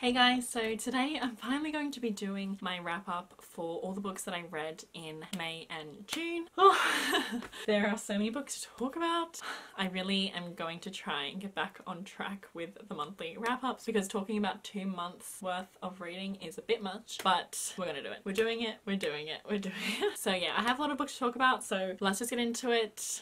Hey guys, so today I'm finally going to be doing my wrap up for all the books that I read in May and June. Oh, there are so many books to talk about. I really am going to try and get back on track with the monthly wrap ups because talking about two months worth of reading is a bit much, but we're gonna do it. We're doing it, we're doing it, we're doing it. So yeah, I have a lot of books to talk about, so let's just get into it.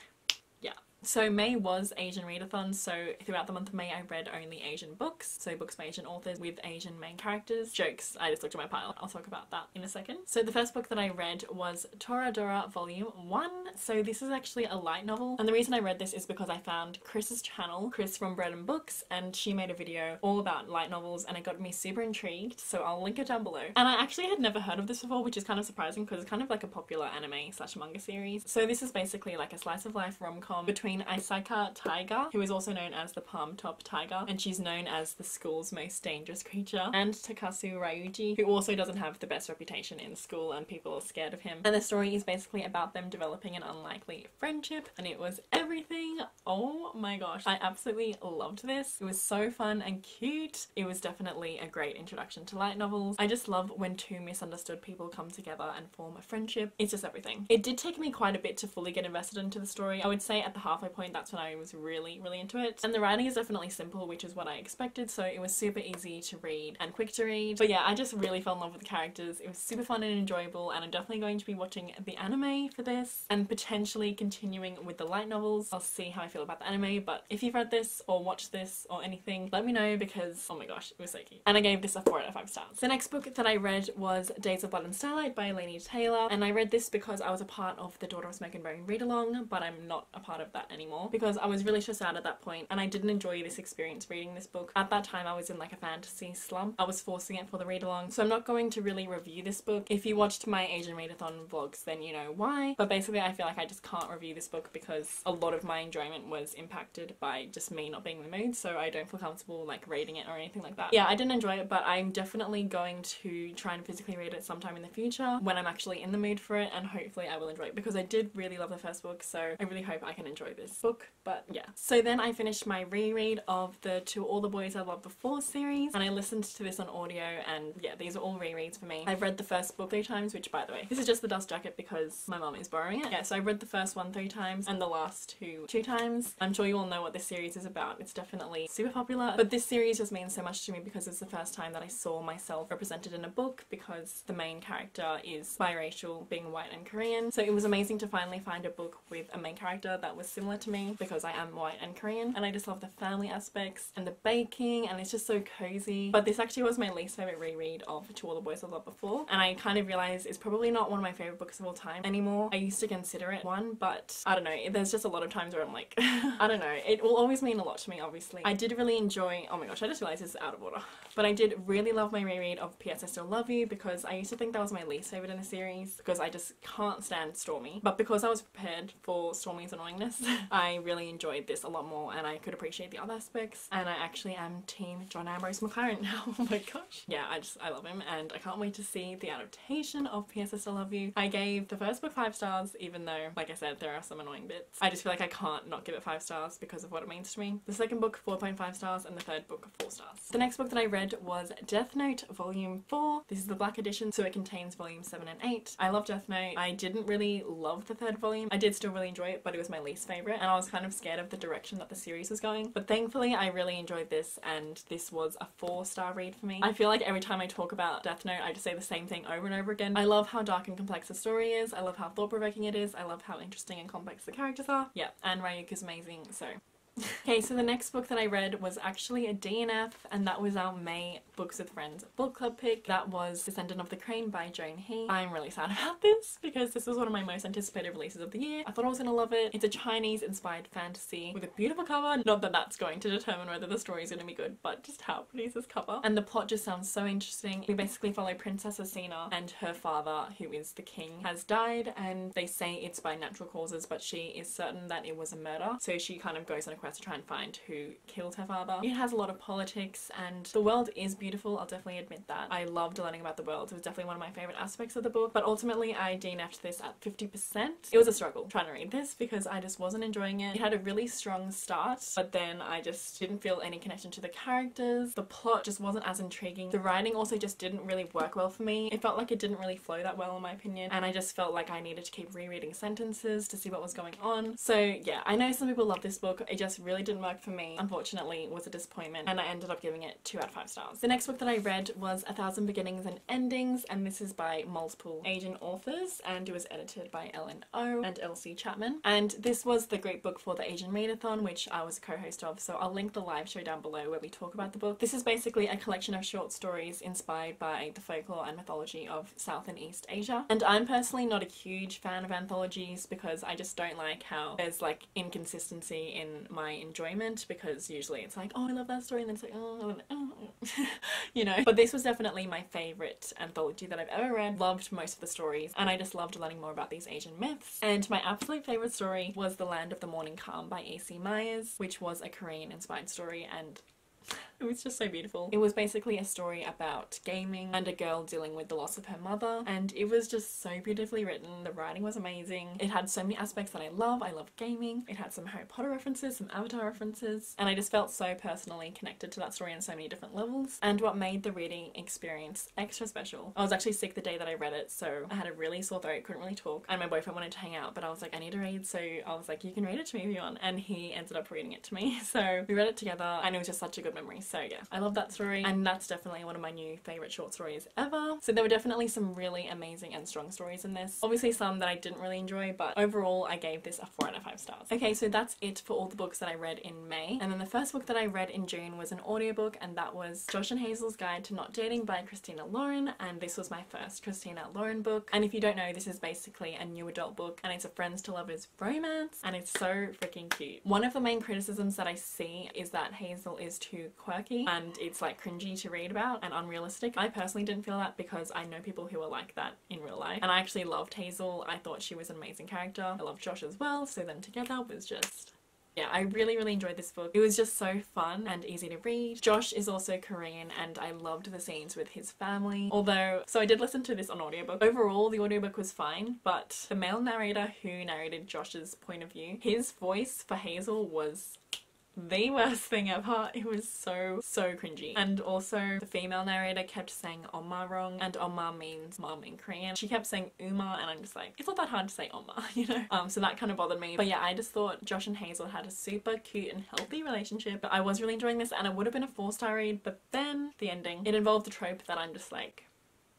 So May was Asian Readathon, so throughout the month of May I read only Asian books, so books by Asian authors with Asian main characters. Jokes, I just looked at my pile. I'll talk about that in a second. So the first book that I read was Toradora Volume 1. So this is actually a light novel, and the reason I read this is because I found Chris's channel, Chris from Bread and Books, and she made a video all about light novels and it got me super intrigued, so I'll link it down below. And I actually had never heard of this before, which is kind of surprising because it's kind of like a popular anime slash manga series. So this is basically like a slice of life rom-com between between Aisaka Taiga, who is also known as the Palm Top Tiger, and she's known as the school's most dangerous creature, and Takasu Ryuji, who also doesn't have the best reputation in school and people are scared of him. And the story is basically about them developing an unlikely friendship, and it was everything. Oh my gosh, I absolutely loved this. It was so fun and cute. It was definitely a great introduction to light novels. I just love when two misunderstood people come together and form a friendship. It's just everything. It did take me quite a bit to fully get invested into the story. I would say at the halfway halfway point that's when I was really really into it. And the writing is definitely simple which is what I expected so it was super easy to read and quick to read. But yeah I just really fell in love with the characters. It was super fun and enjoyable and I'm definitely going to be watching the anime for this and potentially continuing with the light novels. I'll see how I feel about the anime but if you've read this or watched this or anything let me know because oh my gosh it was so cute. And I gave this a 4 out of 5 stars. The next book that I read was Days of Blood and Starlight by Laini Taylor and I read this because I was a part of the Daughter of Smoke and Bone read along but I'm not a part of that anymore because I was really stressed out at that point and I didn't enjoy this experience reading this book. At that time I was in like a fantasy slump. I was forcing it for the read along so I'm not going to really review this book. If you watched my Asian readathon vlogs then you know why but basically I feel like I just can't review this book because a lot of my enjoyment was impacted by just me not being in the mood so I don't feel comfortable like reading it or anything like that. Yeah I didn't enjoy it but I'm definitely going to try and physically read it sometime in the future when I'm actually in the mood for it and hopefully I will enjoy it because I did really love the first book so I really hope I can enjoy this book but yeah. So then I finished my reread of the To All the Boys I Loved Before series and I listened to this on audio and yeah, these are all rereads for me. I've read the first book three times, which by the way, this is just the dust jacket because my mom is borrowing it. Yeah, so I read the first one three times and the last two two times. I'm sure you all know what this series is about. It's definitely super popular, but this series just means so much to me because it's the first time that I saw myself represented in a book because the main character is biracial, being white and Korean. So it was amazing to finally find a book with a main character that was similar to me because I am white and Korean and I just love the family aspects and the baking and it's just so cozy. But this actually was my least favourite reread of To All the Boys I've Loved Before and I kind of realised it's probably not one of my favourite books of all time anymore. I used to consider it one but I don't know, there's just a lot of times where I'm like, I don't know, it will always mean a lot to me obviously. I did really enjoy, oh my gosh I just realised this is out of order. But I did really love my reread of P.S. I Still Love You because I used to think that was my least favourite in the series because I just can't stand Stormy. But because I was prepared for Stormy's annoyingness, I really enjoyed this a lot more and I could appreciate the other aspects and I actually am team John Ambrose McLaren now. oh my gosh. Yeah, I just, I love him and I can't wait to see the adaptation of P.S. I Still Love You. I gave the first book five stars even though, like I said, there are some annoying bits. I just feel like I can't not give it five stars because of what it means to me. The second book, 4.5 stars and the third book, 4 stars. The next book that I read read was Death Note Volume 4. This is the black edition, so it contains volume 7 and 8. I love Death Note. I didn't really love the third volume. I did still really enjoy it, but it was my least favourite, and I was kind of scared of the direction that the series was going. But thankfully, I really enjoyed this, and this was a 4-star read for me. I feel like every time I talk about Death Note, I just say the same thing over and over again. I love how dark and complex the story is. I love how thought-provoking it is. I love how interesting and complex the characters are. Yeah, and Ryuk is amazing, so okay, so the next book that I read was actually a DNF, and that was our May Books with Friends book club pick. That was Descendant of the Crane by Joan He. I'm really sad about this because this was one of my most anticipated releases of the year. I thought I was gonna love it. It's a Chinese inspired fantasy with a beautiful cover. Not that that's going to determine whether the story is gonna be good, but just how pretty is this cover. And the plot just sounds so interesting. We basically follow Princess Asina and her father, who is the king, has died and they say it's by natural causes, but she is certain that it was a murder. So she kind of goes on a to try and find who killed her father. It has a lot of politics and the world is beautiful, I'll definitely admit that. I loved learning about the world. It was definitely one of my favourite aspects of the book, but ultimately I DNF'd this at 50%. It was a struggle trying to read this because I just wasn't enjoying it. It had a really strong start, but then I just didn't feel any connection to the characters. The plot just wasn't as intriguing. The writing also just didn't really work well for me. It felt like it didn't really flow that well in my opinion, and I just felt like I needed to keep rereading sentences to see what was going on. So yeah, I know some people love this book. It just really didn't work for me. Unfortunately, was a disappointment, and I ended up giving it 2 out of 5 stars. The next book that I read was A Thousand Beginnings and Endings, and this is by multiple Asian authors, and it was edited by Ellen O and Elsie Chapman. And this was the great book for the Asian Readathon, which I was a co-host of, so I'll link the live show down below where we talk about the book. This is basically a collection of short stories inspired by the folklore and mythology of South and East Asia. And I'm personally not a huge fan of anthologies because I just don't like how there's like inconsistency in my enjoyment because usually it's like, oh, I love that story, and then it's like, oh, oh. you know. But this was definitely my favourite anthology that I've ever read. Loved most of the stories, and I just loved learning more about these Asian myths. And my absolute favourite story was The Land of the Morning Calm by E.C. Myers, which was a Korean inspired story and it was just so beautiful. It was basically a story about gaming and a girl dealing with the loss of her mother and it was just so beautifully written. The writing was amazing. It had so many aspects that I love. I love gaming. It had some Harry Potter references, some Avatar references and I just felt so personally connected to that story on so many different levels. And what made the reading experience extra special, I was actually sick the day that I read it so I had a really sore throat, couldn't really talk and my boyfriend wanted to hang out but I was like I need to read so I was like you can read it to me if you want and he ended up reading it to me so we read it together and it was just such a good memory so yeah, I love that story and that's definitely one of my new favourite short stories ever. So there were definitely some really amazing and strong stories in this. Obviously some that I didn't really enjoy but overall I gave this a 4 out of 5 stars. Okay so that's it for all the books that I read in May and then the first book that I read in June was an audiobook and that was Josh and Hazel's Guide to Not Dating by Christina Lauren and this was my first Christina Lauren book and if you don't know this is basically a new adult book and it's a friends to lovers romance and it's so freaking cute. One of the main criticisms that I see is that Hazel is too quirky and it's like cringy to read about and unrealistic. I personally didn't feel that because I know people who are like that in real life and I actually loved Hazel. I thought she was an amazing character. I loved Josh as well so them together was just yeah, I really, really enjoyed this book. It was just so fun and easy to read. Josh is also Korean and I loved the scenes with his family. Although, so I did listen to this on audiobook. Overall, the audiobook was fine, but the male narrator who narrated Josh's point of view, his voice for Hazel was the worst thing ever. It was so, so cringy. And also the female narrator kept saying Oma wrong and Oma means mom in Korean. She kept saying Uma and I'm just like, it's not that hard to say Oma, you know? Um, so that kind of bothered me. But yeah, I just thought Josh and Hazel had a super cute and healthy relationship. But I was really enjoying this and it would have been a four star read, but then the ending, it involved a trope that I'm just like,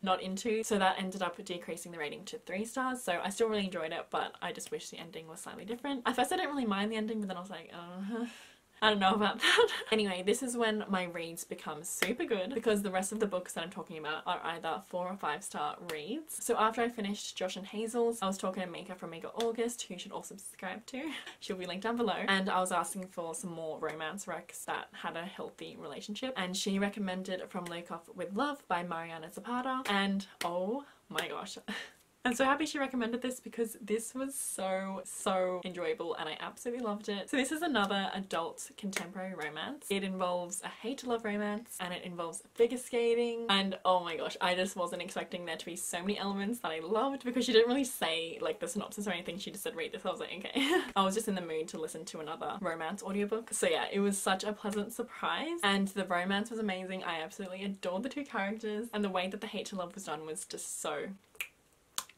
not into so that ended up decreasing the rating to three stars so I still really enjoyed it but I just wish the ending was slightly different. At first I didn't really mind the ending but then I was like uh I don't know about that. anyway, this is when my reads become super good because the rest of the books that I'm talking about are either four or five star reads. So after I finished Josh and Hazel's, I was talking to Mika from Mika August, who you should all subscribe to. She'll be linked down below. And I was asking for some more romance recs that had a healthy relationship. And she recommended From Lukov With Love by Mariana Zapata. And oh my gosh. I'm so happy she recommended this because this was so, so enjoyable and I absolutely loved it. So this is another adult contemporary romance. It involves a hate to love romance and it involves figure skating and oh my gosh, I just wasn't expecting there to be so many elements that I loved because she didn't really say like the synopsis or anything. She just said read this. I was like, okay. I was just in the mood to listen to another romance audiobook. So yeah, it was such a pleasant surprise and the romance was amazing. I absolutely adored the two characters and the way that the hate to love was done was just so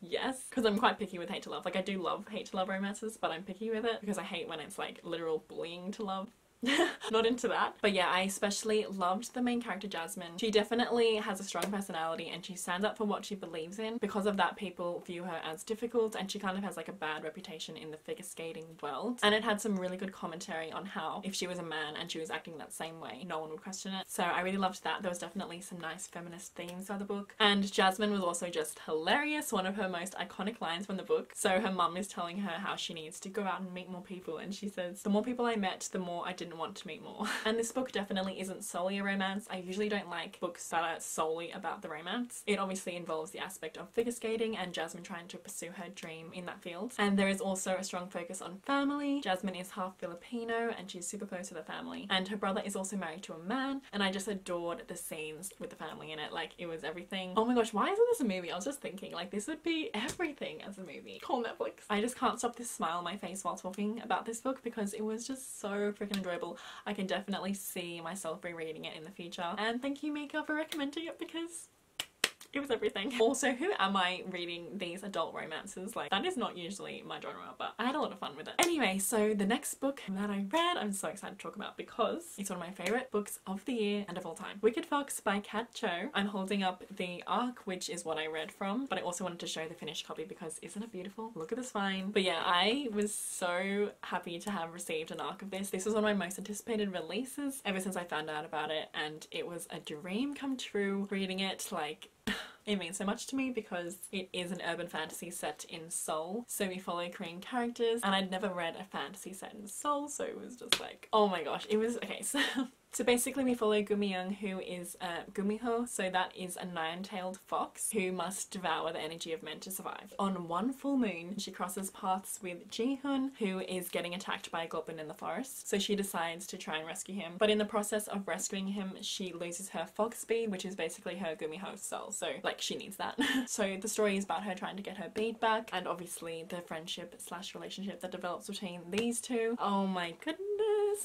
yes. Because I'm quite picky with hate to love. Like I do love hate to love romances but I'm picky with it because I hate when it's like literal bullying to love not into that. But yeah, I especially loved the main character Jasmine. She definitely has a strong personality and she stands up for what she believes in. Because of that, people view her as difficult and she kind of has like a bad reputation in the figure skating world. And it had some really good commentary on how if she was a man and she was acting that same way, no one would question it. So I really loved that. There was definitely some nice feminist themes of the book. And Jasmine was also just hilarious. One of her most iconic lines from the book. So her mum is telling her how she needs to go out and meet more people and she says, the more people I met, the more I didn't didn't want to meet more. And this book definitely isn't solely a romance. I usually don't like books that are solely about the romance. It obviously involves the aspect of figure skating and Jasmine trying to pursue her dream in that field. And there is also a strong focus on family. Jasmine is half Filipino and she's super close to the family. And her brother is also married to a man. And I just adored the scenes with the family in it. Like it was everything. Oh my gosh, why isn't this a movie? I was just thinking like this would be everything as a movie. Call Netflix. I just can't stop this smile on my face while talking about this book because it was just so freaking enjoyable. I can definitely see myself rereading it in the future. And thank you Mika for recommending it because it was everything. Also, who am I reading these adult romances? Like, that is not usually my genre, but I had a lot of fun with it. Anyway, so the next book that I read, I'm so excited to talk about because it's one of my favourite books of the year and of all time. Wicked Fox by Kat Cho. I'm holding up the ARC, which is what I read from, but I also wanted to show the finished copy because isn't it beautiful? Look at the spine. But yeah, I was so happy to have received an ARC of this. This was one of my most anticipated releases ever since I found out about it and it was a dream come true reading it like it means so much to me because it is an urban fantasy set in Seoul. So we follow Korean characters and I'd never read a fantasy set in Seoul so it was just like, oh my gosh, it was, okay, so so basically we follow Gu Miyoung who is uh, Gumiho, so that is a nine-tailed fox who must devour the energy of men to survive. On one full moon she crosses paths with Jihoon who is getting attacked by a goblin in the forest, so she decides to try and rescue him. But in the process of rescuing him she loses her fox bead which is basically her Gumiho soul, so like she needs that. so the story is about her trying to get her bead back and obviously the friendship slash relationship that develops between these two. Oh my goodness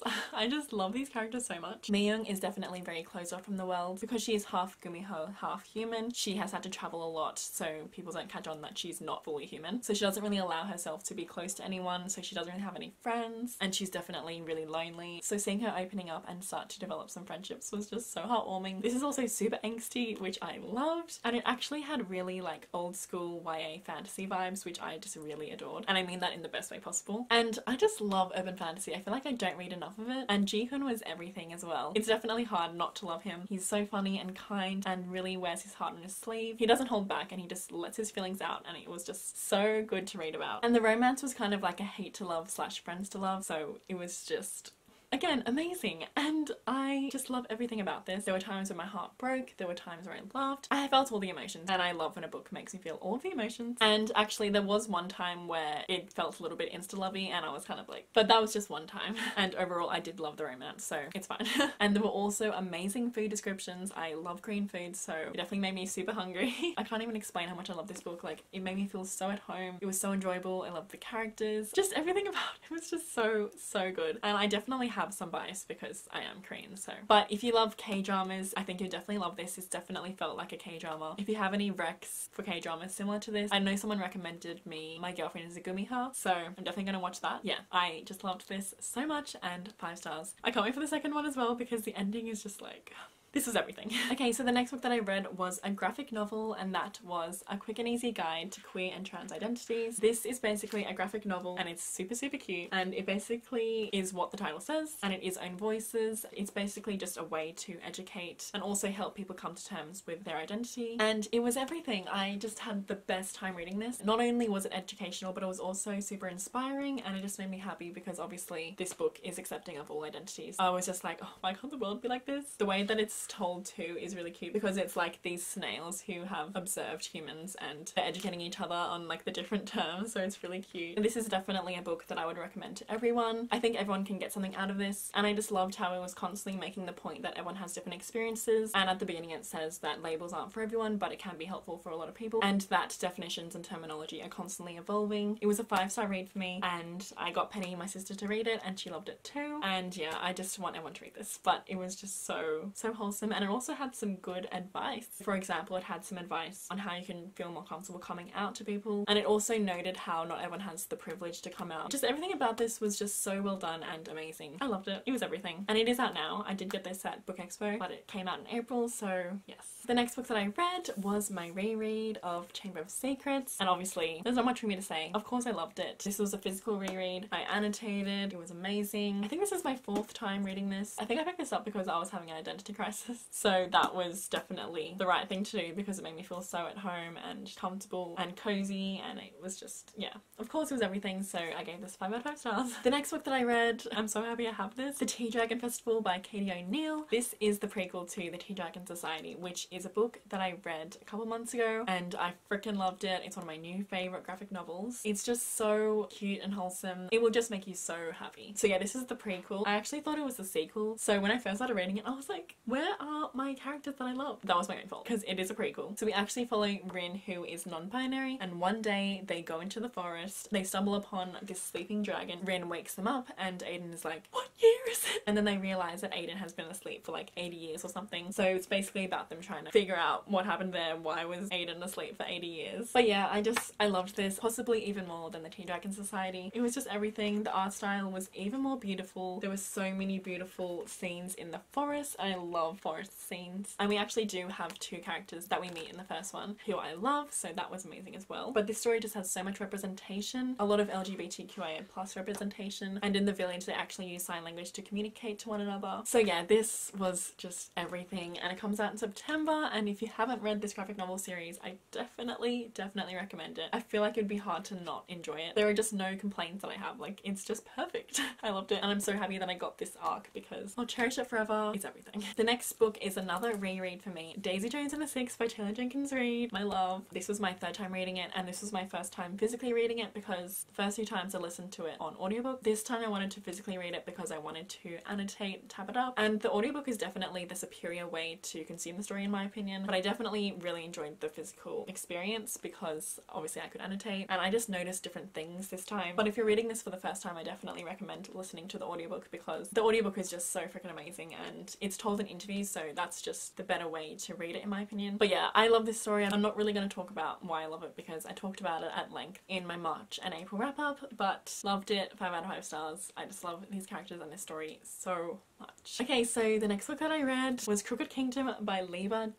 I just love these characters so much. Miyoung is definitely very closed off from the world because she is half Gumiho, half human. She has had to travel a lot so people don't catch on that she's not fully human. So she doesn't really allow herself to be close to anyone so she doesn't really have any friends and she's definitely really lonely. So seeing her opening up and start to develop some friendships was just so heartwarming. This is also super angsty which I loved and it actually had really like old school YA fantasy vibes which I just really adored and I mean that in the best way possible. And I just love urban fantasy. I feel like I don't read enough of it. And Jihoon was everything as well. It's definitely hard not to love him. He's so funny and kind and really wears his heart on his sleeve. He doesn't hold back and he just lets his feelings out and it was just so good to read about. And the romance was kind of like a hate to love slash friends to love so it was just Again, amazing. And I just love everything about this. There were times when my heart broke, there were times where I laughed. I felt all the emotions and I love when a book makes me feel all the emotions. And actually there was one time where it felt a little bit insta-lovey and I was kind of like, but that was just one time. And overall I did love the romance, so it's fine. and there were also amazing food descriptions. I love Korean food, so it definitely made me super hungry. I can't even explain how much I love this book. Like it made me feel so at home. It was so enjoyable. I loved the characters. Just everything about it was just so, so good. And I definitely have have some bias because I am Korean so. But if you love K-dramas, I think you'll definitely love this. It's definitely felt like a K-drama. If you have any recs for K-dramas similar to this, I know someone recommended me My Girlfriend is a Gumiho, so I'm definitely gonna watch that. Yeah, I just loved this so much and five stars. I can't wait for the second one as well because the ending is just like this is everything. okay, so the next book that I read was a graphic novel and that was A Quick and Easy Guide to Queer and Trans Identities. This is basically a graphic novel and it's super super cute and it basically is what the title says and it is own voices. It's basically just a way to educate and also help people come to terms with their identity and it was everything. I just had the best time reading this. Not only was it educational but it was also super inspiring and it just made me happy because obviously this book is accepting of all identities. I was just like oh why can't the world be like this? The way that it's told too is really cute because it's like these snails who have observed humans and they're educating each other on like the different terms so it's really cute. This is definitely a book that I would recommend to everyone. I think everyone can get something out of this and I just loved how it was constantly making the point that everyone has different experiences and at the beginning it says that labels aren't for everyone but it can be helpful for a lot of people and that definitions and terminology are constantly evolving. It was a five star read for me and I got Penny, my sister, to read it and she loved it too and yeah I just want everyone to read this but it was just so so wholesome awesome and it also had some good advice. For example, it had some advice on how you can feel more comfortable coming out to people and it also noted how not everyone has the privilege to come out. Just everything about this was just so well done and amazing. I loved it. It was everything. And it is out now. I did get this at Book Expo but it came out in April so yes. The next book that I read was my reread of Chamber of Secrets and obviously there's not much for me to say. Of course I loved it. This was a physical reread. I annotated. It was amazing. I think this is my fourth time reading this. I think I picked this up because I was having an identity crisis. So that was definitely the right thing to do because it made me feel so at home and comfortable and cozy and it was just, yeah. Of course it was everything so I gave this 5 out of 5 stars. The next book that I read, I'm so happy I have this, The Tea Dragon Festival by Katie O'Neill. This is the prequel to The Tea Dragon Society which is a book that I read a couple months ago and I freaking loved it. It's one of my new favourite graphic novels. It's just so cute and wholesome. It will just make you so happy. So yeah, this is the prequel. I actually thought it was the sequel. So when I first started reading it, I was like, where are my characters that I love? That was my own fault because it is a prequel. So we actually follow Rin who is non-binary and one day they go into the forest. They stumble upon this sleeping dragon. Rin wakes them up and Aiden is like, what year is it? And then they realize that Aiden has been asleep for like 80 years or something. So it's basically about them trying to figure out what happened there. Why was Aiden asleep for 80 years? But yeah, I just, I loved this possibly even more than the Tea Dragon Society. It was just everything. The art style was even more beautiful. There were so many beautiful scenes in the forest. I love forest scenes. And we actually do have two characters that we meet in the first one who I love, so that was amazing as well. But this story just has so much representation, a lot of LGBTQIA plus representation, and in the village they actually use sign language to communicate to one another. So yeah, this was just everything and it comes out in September and if you haven't read this graphic novel series, I definitely, definitely recommend it. I feel like it'd be hard to not enjoy it. There are just no complaints that I have, like it's just perfect. I loved it and I'm so happy that I got this arc because I'll cherish it forever. It's everything. The next book is another reread for me. Daisy Jones and the Six by Taylor Jenkins Reid. My love. This was my third time reading it and this was my first time physically reading it because the first few times I listened to it on audiobook. This time I wanted to physically read it because I wanted to annotate, tap it up. And the audiobook is definitely the superior way to consume the story in my opinion. But I definitely really enjoyed the physical experience because obviously I could annotate and I just noticed different things this time. But if you're reading this for the first time, I definitely recommend listening to the audiobook because the audiobook is just so freaking amazing and it's told in interviews so that's just the better way to read it in my opinion. But yeah, I love this story. And I'm not really going to talk about why I love it because I talked about it at length in my March and April wrap up but loved it. 5 out of 5 stars. I just love these characters and this story so much. Okay, so the next book that I read was Crooked Kingdom by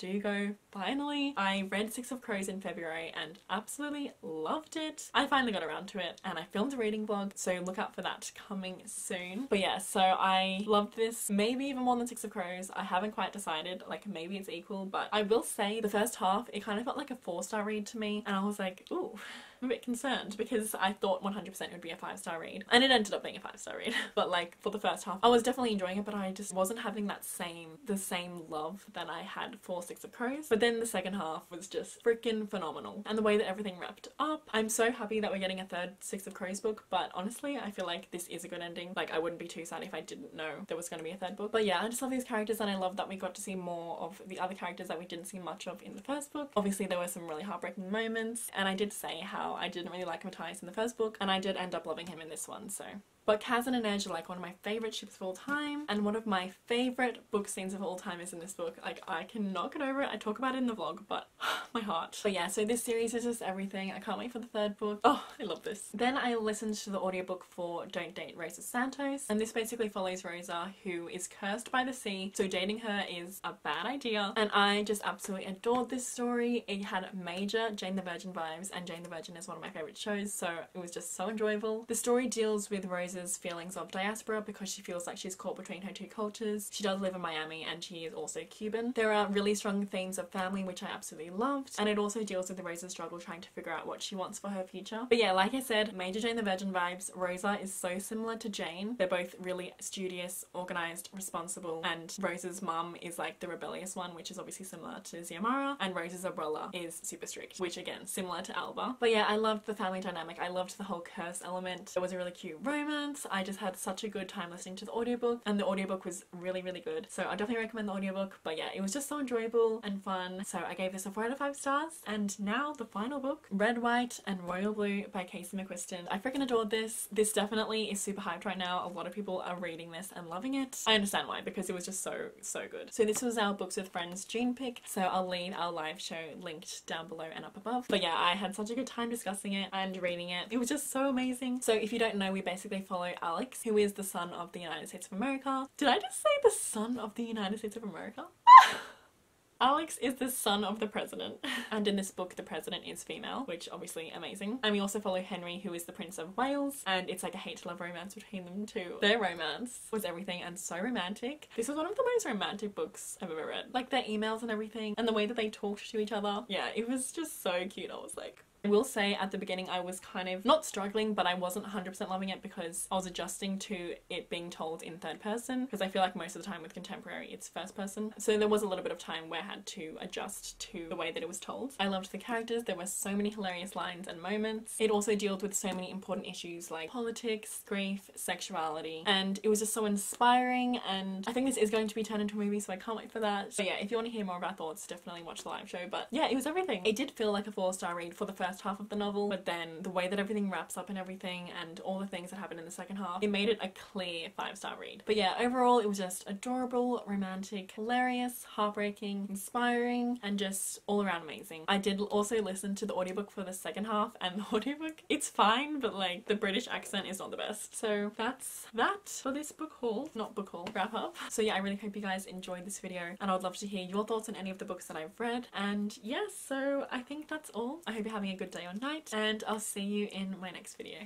Leigh Bardugo Finally, I read Six of Crows in February and absolutely loved it. I finally got around to it and I filmed a reading vlog, so look out for that coming soon. But yeah, so I loved this maybe even more than Six of Crows. I haven't quite decided, like maybe it's equal, but I will say the first half, it kind of felt like a four star read to me and I was like, ooh, I'm a bit concerned because I thought 100% it would be a five star read and it ended up being a five star read. but like for the first half, I was definitely enjoying it, but I just wasn't having that same, the same love that I had for Six of Crows. But then the second half was just freaking phenomenal. And the way that everything wrapped up, I'm so happy that we're getting a third Six of Crows book, but honestly, I feel like this is a good ending. Like I wouldn't be too sad if I didn't know there was going to be a third book. But yeah, I just love these characters and I love that we got to see more of the other characters that we didn't see much of in the first book. Obviously there were some really heartbreaking moments and I did say how I didn't really like Matthias in the first book and I did end up loving him in this one, so but Kaz and Inej are like one of my favourite ships of all time and one of my favourite book scenes of all time is in this book. Like I cannot get over it. I talk about it in the vlog but my heart. But yeah so this series is just everything. I can't wait for the third book. Oh I love this. Then I listened to the audiobook for Don't Date Rosa Santos and this basically follows Rosa who is cursed by the sea so dating her is a bad idea and I just absolutely adored this story. It had major Jane the Virgin vibes and Jane the Virgin is one of my favourite shows so it was just so enjoyable. The story deals with Rosa Feelings of diaspora because she feels like she's caught between her two cultures. She does live in Miami and she is also Cuban. There are really strong themes of family which I absolutely loved and it also deals with Rosa's struggle trying to figure out what she wants for her future. But yeah, like I said, major Jane the Virgin vibes. Rosa is so similar to Jane. They're both really studious, organised, responsible and Rosa's mum is like the rebellious one which is obviously similar to Xiomara and Rosa's abuela is super strict which again similar to Alba. But yeah, I loved the family dynamic. I loved the whole curse element. It was a really cute romance I just had such a good time listening to the audiobook and the audiobook was really really good so I definitely recommend the audiobook but yeah it was just so enjoyable and fun so I gave this a 4 out of 5 stars and now the final book Red White and Royal Blue by Casey McQuiston. I freaking adored this. This definitely is super hyped right now. A lot of people are reading this and loving it. I understand why because it was just so so good. So this was our Books with Friends June pick so I'll leave our live show linked down below and up above. But yeah I had such a good time discussing it and reading it. It was just so amazing. So if you don't know we basically follow follow Alex, who is the son of the United States of America. Did I just say the son of the United States of America? Alex is the son of the president, and in this book, the president is female, which obviously amazing. And we also follow Henry, who is the Prince of Wales, and it's like a hate to love romance between them two. Their romance was everything and so romantic. This was one of the most romantic books I've ever read. Like their emails and everything, and the way that they talked to each other. Yeah, it was just so cute. I was like, I will say at the beginning I was kind of not struggling, but I wasn't 100% loving it because I was adjusting to it being told in third person because I feel like most of the time with contemporary it's first person. So there was a little bit of time where had to adjust to the way that it was told. I loved the characters, there were so many hilarious lines and moments. It also deals with so many important issues like politics, grief, sexuality, and it was just so inspiring and I think this is going to be turned into a movie so I can't wait for that. So yeah, if you want to hear more of our thoughts, definitely watch the live show. But yeah, it was everything. It did feel like a four star read for the first half of the novel, but then the way that everything wraps up and everything and all the things that happen in the second half, it made it a clear five star read. But yeah, overall it was just adorable, romantic, hilarious, heartbreaking, inspiring, and just all around amazing. I did also listen to the audiobook for the second half and the audiobook, it's fine, but like the British accent is not the best. So that's that for this book haul, not book haul, wrap up. So yeah, I really hope you guys enjoyed this video and I would love to hear your thoughts on any of the books that I've read. And yes, yeah, so I think that's all. I hope you're having a good day or night and I'll see you in my next video.